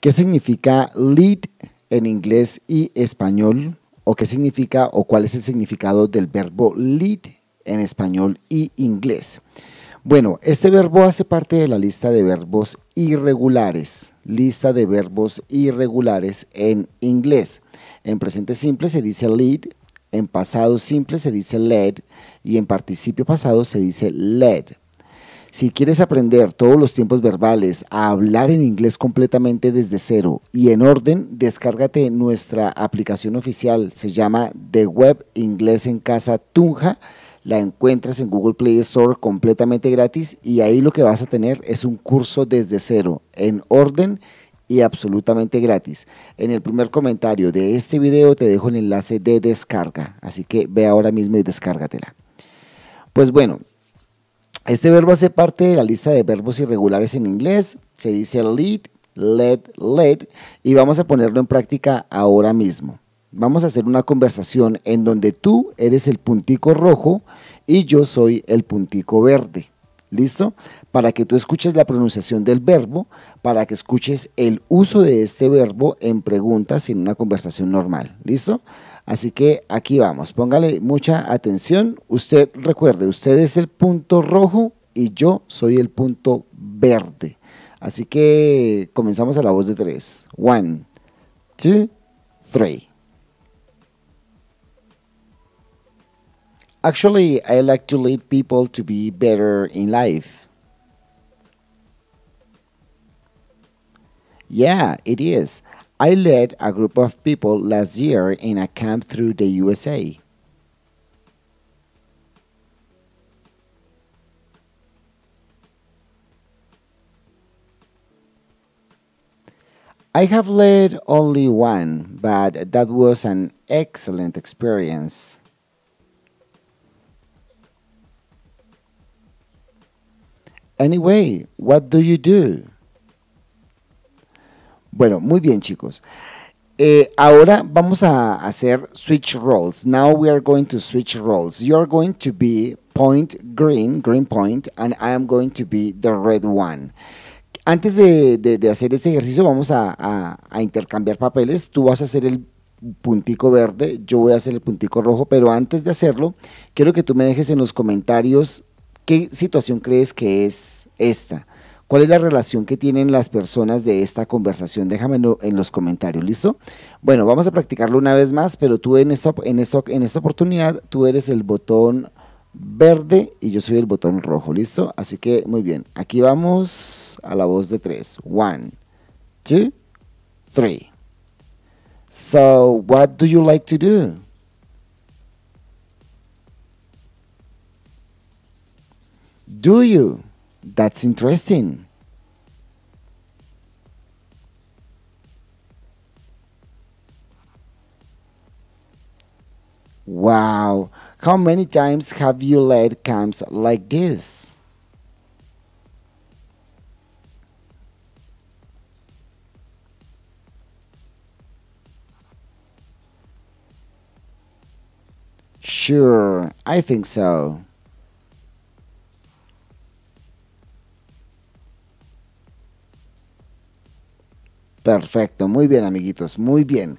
¿Qué significa lead en inglés y español? ¿O qué significa o cuál es el significado del verbo lead en español y inglés? Bueno, este verbo hace parte de la lista de verbos irregulares, lista de verbos irregulares en inglés. En presente simple se dice lead, en pasado simple se dice led y en participio pasado se dice led. Si quieres aprender todos los tiempos verbales a hablar en inglés completamente desde cero y en orden, descárgate nuestra aplicación oficial. Se llama The Web Inglés en Casa Tunja. La encuentras en Google Play Store completamente gratis y ahí lo que vas a tener es un curso desde cero, en orden y absolutamente gratis. En el primer comentario de este video te dejo el enlace de descarga, así que ve ahora mismo y descárgatela. Pues bueno, este verbo hace parte de la lista de verbos irregulares en inglés. Se dice lead, led, led y vamos a ponerlo en práctica ahora mismo. Vamos a hacer una conversación en donde tú eres el puntico rojo y yo soy el puntico verde. ¿Listo? Para que tú escuches la pronunciación del verbo, para que escuches el uso de este verbo en preguntas y en una conversación normal. ¿Listo? Así que aquí vamos, póngale mucha atención. Usted recuerde, usted es el punto rojo y yo soy el punto verde. Así que comenzamos a la voz de tres. One, two, three. Actually, I like to lead people to be better in life. Yeah, it is. I led a group of people last year in a camp through the USA. I have led only one, but that was an excellent experience. Anyway, what do you do? Bueno, muy bien chicos. Eh, ahora vamos a hacer switch roles. Now we are going to switch roles. You are going to be point green, green point, and I am going to be the red one. Antes de, hacer este ejercicio vamos a, intercambiar papeles. Tú vas a hacer el puntico verde, yo voy a hacer el puntico rojo, pero antes de hacerlo, quiero que tú me dejes en los comentarios qué situación crees que es esta. ¿Cuál es la relación que tienen las personas de esta conversación? Déjamelo en los comentarios, ¿listo? Bueno, vamos a practicarlo una vez más, pero tú en esta, en esta, en esta oportunidad, tú eres el botón verde y yo soy el botón rojo, ¿listo? Así que, muy bien, aquí vamos a la voz de tres. One, two, three. So, what do you like to do? Do you? That's interesting. Wow, how many times have you led camps like this? Sure, I think so. Perfecto, muy bien amiguitos, muy bien.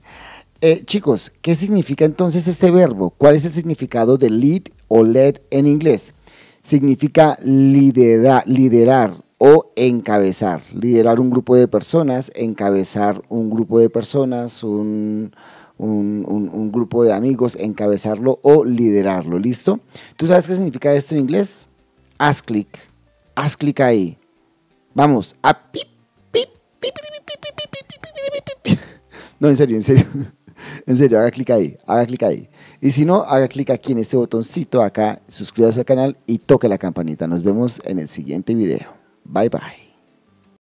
Eh, chicos, ¿qué significa entonces este verbo? ¿Cuál es el significado de lead o led en inglés? Significa liderar, o encabezar. Liderar un grupo de personas, encabezar un grupo de personas, un, un grupo de amigos, encabezarlo o liderarlo. ¿Listo? ¿Tú sabes qué significa esto en inglés? Haz clic. Haz clic ahí. Vamos, a pip, no, en serio, en serio. En serio, haga clic ahí, haga clic ahí. Y si no, haga clic aquí en este botoncito acá, suscríbase al canal y toque la campanita. Nos vemos en el siguiente video. Bye bye.